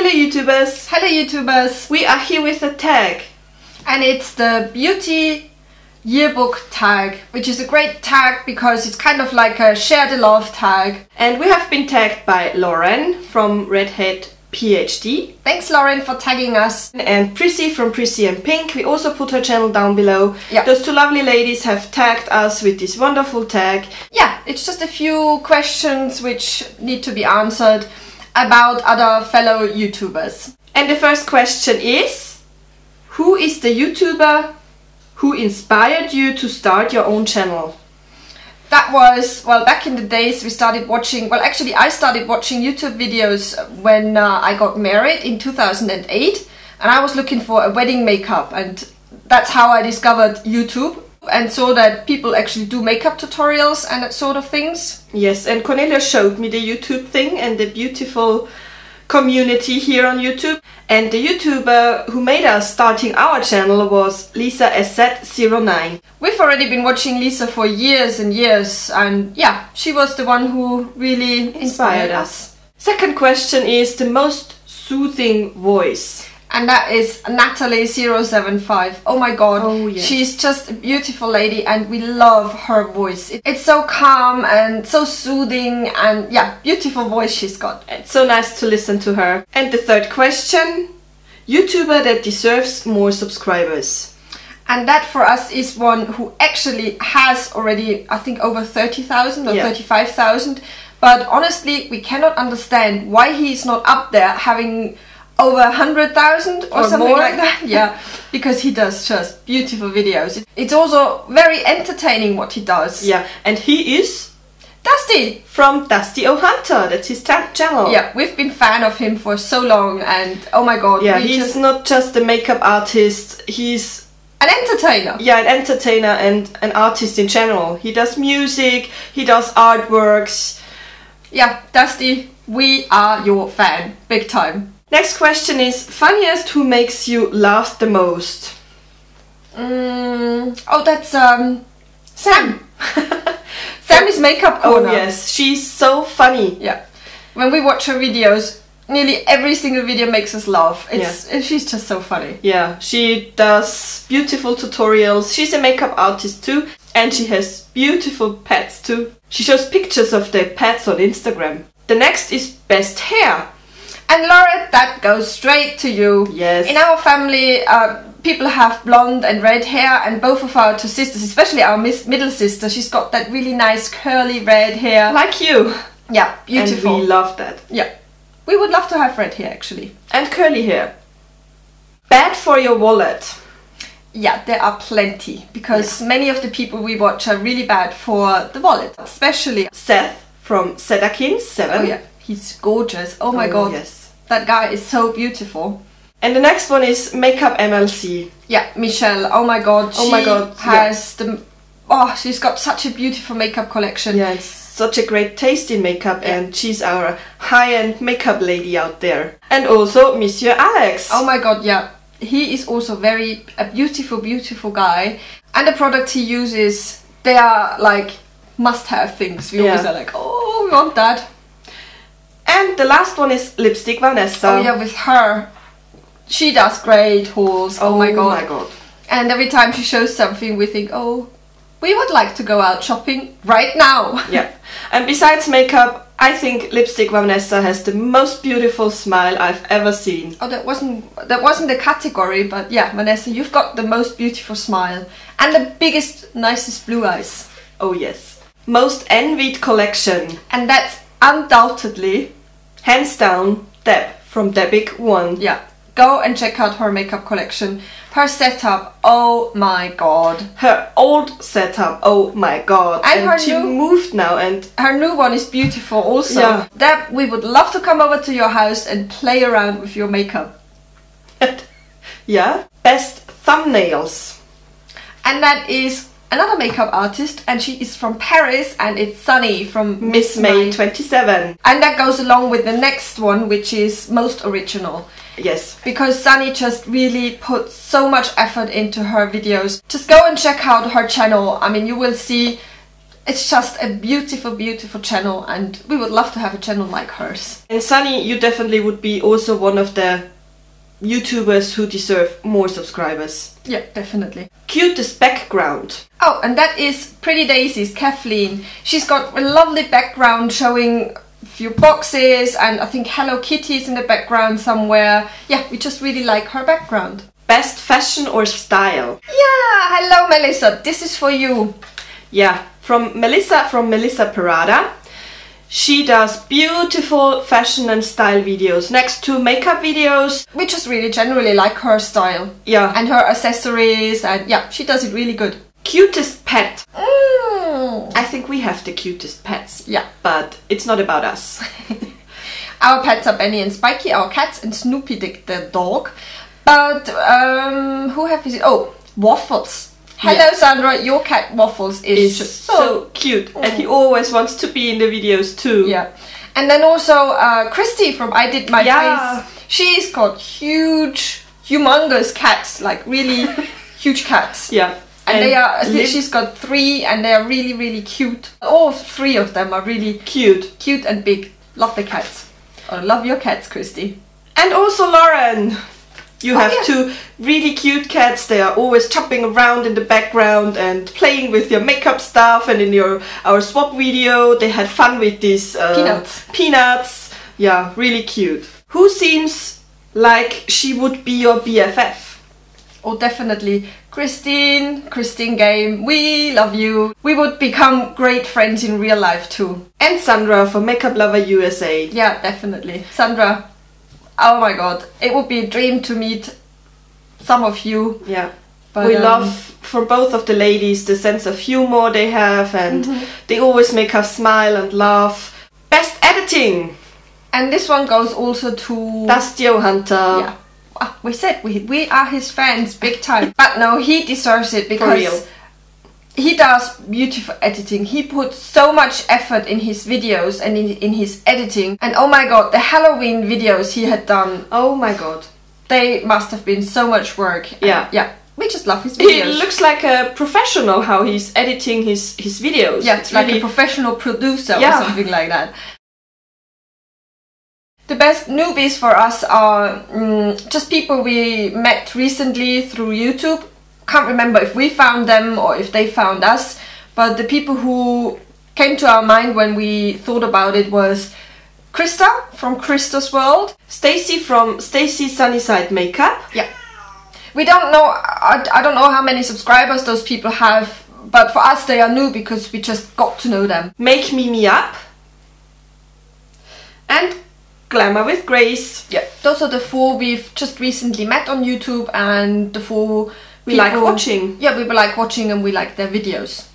Hello YouTubers! Hello YouTubers! We are here with a tag. And it's the Beauty Yearbook tag, which is a great tag because it's kind of like a share the love tag. And we have been tagged by Lauren from Redhead PhD. Thanks Lauren for tagging us. And Prissy from Prissy and Pink. We also put her channel down below. Yeah. Those two lovely ladies have tagged us with this wonderful tag. Yeah, it's just a few questions which need to be answered about other fellow YouTubers. And the first question is Who is the YouTuber who inspired you to start your own channel? That was, well, back in the days we started watching, well, actually, I started watching YouTube videos when uh, I got married in 2008, and I was looking for a wedding makeup, and that's how I discovered YouTube and saw that people actually do makeup tutorials and that sort of things. Yes, and Cornelia showed me the YouTube thing and the beautiful community here on YouTube. And the YouTuber who made us starting our channel was Lisa SZ09. We've already been watching Lisa for years and years, and yeah, she was the one who really inspired, Inspired us. Second question is the most soothing voice. And that is Natalie075. Oh my god, Oh, yes. she's just a beautiful lady, and we love her voice. It- it's so calm and so soothing, and yeah, beautiful voice she's got. It's so nice to listen to her. And the third question YouTuber that deserves more subscribers. And that for us is one who actually has already, I think, over 30,000 or Yeah. 35,000. But honestly, we cannot understand why he's not up there having over a 100,000 or, Or something more. like that. Yeah, because he does just beautiful videos. It's also very entertaining what he does. Yeah, and he is Dusty! from Dusty O'Hunter. That's his channel. Yeah, we've been fan of him for so long and oh my god, Yeah, he's just not just a makeup artist, he's an entertainer. yeah, an entertainer and an artist in general. He does music, he does artworks. Yeah, Dusty, we are your fan, big time. Next question is funniest who makes you laugh the most? Mm, oh, that's um, Sam. Sammy's Makeup Corner. Oh yes, she's so funny. Yeah. When we watch her videos, nearly every single video makes us laugh. It's and she's just so funny. Yeah, she does beautiful tutorials. She's a makeup artist too, and she has beautiful pets too. She shows pictures of the pets on Instagram. The next is best hair. And Laura, that goes straight to you. Yes. In our family, uh, people have blonde and red hair, and both of our two sisters, especially our middle sister, she's got that really nice curly red hair. Like you. yeah, beautiful. And we love that. yeah. We would love to have red hair actually. And curly hair. Bad for your wallet. Yeah, there are plenty because many of the people we watch are really bad for the wallet, especially. Seth from Sedakins7. Oh yeah, he's gorgeous. Oh my Oh, god, yes. that guy is so beautiful. And the next one is Makeup MLC. Yeah, Michelle. Oh my god, Oh she my God, has the. Oh, she's got such a beautiful makeup collection. Yeah, it's such a great taste in makeup, Yeah. and she's our high-end makeup lady out there. And also Monsieur Alex. Oh my god, yeah. He is also very a beautiful, beautiful guy. And the products he uses, they are like must-have things. We always are like, oh, we want that. And the last one is Lipstick Vanessa. Oh yeah, with her, she does great hauls. Oh, my oh god. my god. And every time she shows something, we think, oh, we would like to go out shopping right now. Yeah. And besides makeup, I think Lipstick Vanessa has the most beautiful smile I've ever seen. Oh, that wasn't that wasn't the category, but yeah, Vanessa, you've got the most beautiful smile and the biggest, nicest blue eyes, Oh yes. Most envied collection. and that's undoubtedly Hands down, Deb from Debbick One. yeah. Go and check out her makeup collection. Her setup, oh my god. Her old setup, oh my god. And her she new- moved now and Her new one is beautiful also. Yeah. Deb, we would love to come over to your house and play around with your makeup. yeah. Best thumbnails. And that is another makeup artist, and she is from Paris, and it's Sunny from Miss Mai 27. And that goes along with the next one, which is most original. Yes. Because Sunny just really puts so much effort into her videos. Just go and check out her channel. I mean, you will see It's just a beautiful, beautiful channel, and we would love to have a channel like hers. And Sunny, you definitely would be also one of the YouTubers who deserve more subscribers. Yeah, definitely. Cutest background. Oh, and that is Pretty Daysies, Kathleen. She's got a lovely background showing a few boxes and I think Hello Kitty is in the background somewhere. Yeah, we just really like her background. Best fashion or style? Yeah, hello Melissa, this is for you. Yeah, from Melissa from Melissa Parada. She does beautiful fashion and style videos next to makeup videos. We just really generally like her style. Yeah. And her accessories and yeah, she does it really good. Cutest pet. Mm. I think we have the cutest pets. Yeah. But it's not about us. Our pets are Benny and Spiky, our cats, and Snoopy the, the dog. But um, who have we? seen? Oh, Waffles. Hello, Yeah. Sandra. Your cat Waffles is, Is just so cute. And he always wants to be in the videos too. Yeah. And then also uh, Christy from I Did My Yeah. Face. She's got huge, humongous cats, like really huge cats. Yeah. And, they are, I think she's got three, and they are really, really cute. All three of them are really cute. cute and big. Love the cats. I love your cats, Christy. And also Lauren. You Oh, have yeah. two really cute cats. They are always jumping around in the background and playing with your makeup stuff. And in your our swap video, they had fun with these uh, Peanuts. Peanuts. Yeah, really cute. Who seems like she would be your BFF? Oh, definitely. Christine, Christine Gehm, we love you. We would become great friends in real life too. And Sandra for Makeup Lover USA. Yeah, definitely. Sandra, oh my god, it would be a dream to meet some of you. Yeah. But, we um, love from both of the ladies the sense of humor they have and Mm-hmm. they always make us smile and laugh. Best editing, And this one goes also to. Dusty O'Hunter. yeah. Ah, we said we, we are his fans big time. but no, he deserves it For because he does beautiful editing. He puts so much effort in his videos and in, in his editing. And oh my god, the Halloween videos he had done Oh my god. they must have been so much work. And Yeah. yeah. We just love his videos. He looks like a professional how he's editing his, his videos. yeah, it's like really a professional producer Yeah. or something like that. The best newbies for us are mm, just people we met recently through YouTube. Can't remember if we found them or if they found us, but the people who came to our mind when we thought about it was Krista from Christa's World. Stacy from Stacy Sunnyside Makeup. Yeah. We don't know, I, I don't know how many subscribers those people have, but for us they are new because we just got to know them. Make Mimi Up. And Glamour with Grace. Yeah, those are the four we've just recently met on YouTube and the four We like watching. Yeah, we like watching and we like their videos.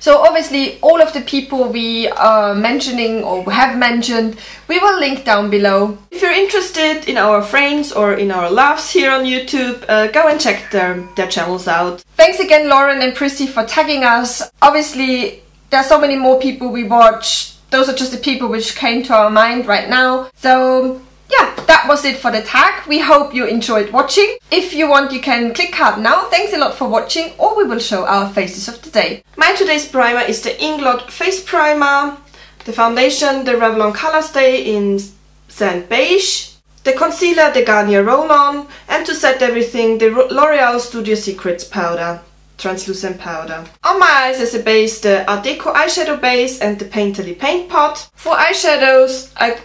So obviously all of the people we are mentioning or have mentioned, we will link down below. If you're interested in our friends or in our loves here on YouTube, uh, go and check their, their channels out. Thanks again Lauren and Prissy for tagging us. Obviously there are so many more people we watch. Those are just the people which came to our mind right now. So yeah, that was it for the tag. We hope you enjoyed watching. If you want, you can click hard now. Thanks a lot for watching, or we will show our faces of the day. My today's primer is the Inglot Face Primer, the foundation, the Revlon Color Stay in Sand Beige, the concealer, the Garnier Roll-On, and to set everything, the L'Oreal Studio Secrets powder, translucent powder. On my eyes as a base, the Art Deco eyeshadow base and the Painterly Paint Pot. For eyeshadows, I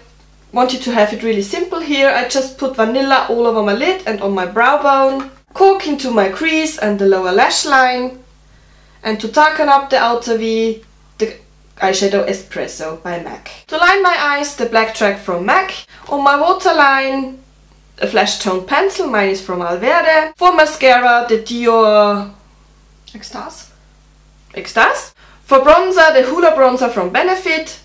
wanted to have it really simple here. I just put vanilla all over my lid and on my brow bone, cork into my crease and the lower lash line, and to darken up the outer V, the eyeshadow Espresso by MAC. To line my eyes, the black track from MAC. On my waterline, a flesh tone pencil, mine is from Alverde. For mascara, the Dior Extase. Extase. For bronzer, the Hoola bronzer from Benefit.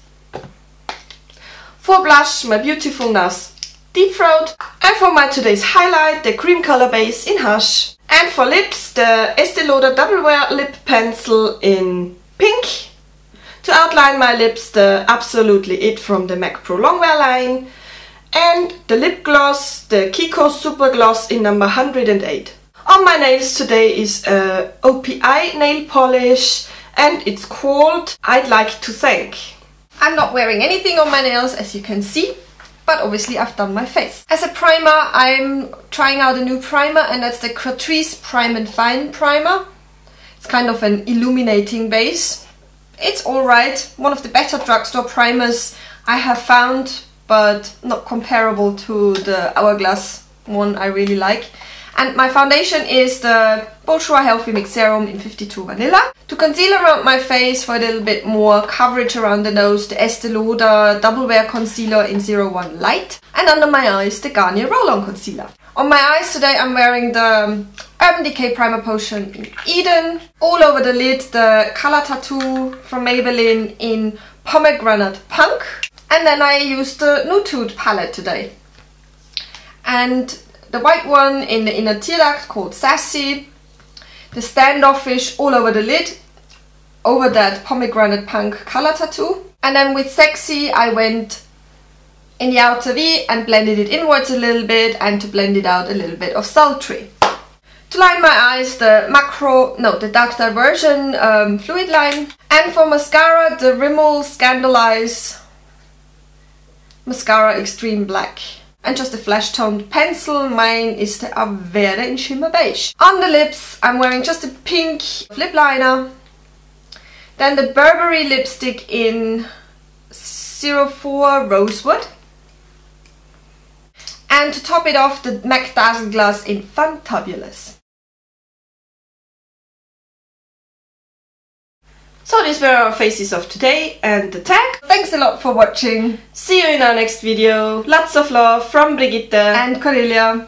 For blush, my beautiful NARS Deep Throat. And for my today's highlight, the cream color base in Hush. And for lips, the Estee Lauder Double Wear Lip Pencil in pink. To outline my lips, the Absolutely It from the MAC Pro Longwear line. And the lip gloss, the Kiko Super Gloss in number 108. On my nails today is a OPI nail polish and it's called I'd Like to Thank. I'm not wearing anything on my nails as you can see, but obviously I've done my face. As a primer, I'm trying out a new primer and that's the Catrice Prime and Fine primer. It's kind of an illuminating base. It's alright, one of the better drugstore primers I have found, but not comparable to the Hourglass one I really like. And my foundation is the Bourjois Healthy Mix Serum in 52 Vanilla. To conceal around my face for a little bit more coverage around the nose, the Estee Lauder Double Wear Concealer in 01 Light. And under my eyes, the Garnier Roll-On Concealer. On my eyes today I'm wearing the Urban Decay Primer Potion in Eden. All over the lid the Color Tattoo from Maybelline in Pomegranate Punk. And then I used the Nude palette today. And the white one in the inner tear called Sassy. The standoffish all over the lid, over that pomegranate punk color tattoo. And then with Sexy I went in the outer V and blended it inwards a little bit and to blend it out a little bit of sultry. To line my eyes, the macro, no, the dark diversion um, fluid line. And for mascara, the Rimmel Scandaleyes Mascara Extreme Black. And just a flesh toned pencil, mine is the Alverde in Shimmer Beige. On the lips, I'm wearing just a pink lip liner. Then the Burberry lipstick in 04 Rosewood. And to top it off, the MAC Dazzleglass in Fantabulous. So these were our faces of today and the tag. Thanks a lot for watching. See you in our next video. Lots of love from Brigitte and Cornelia.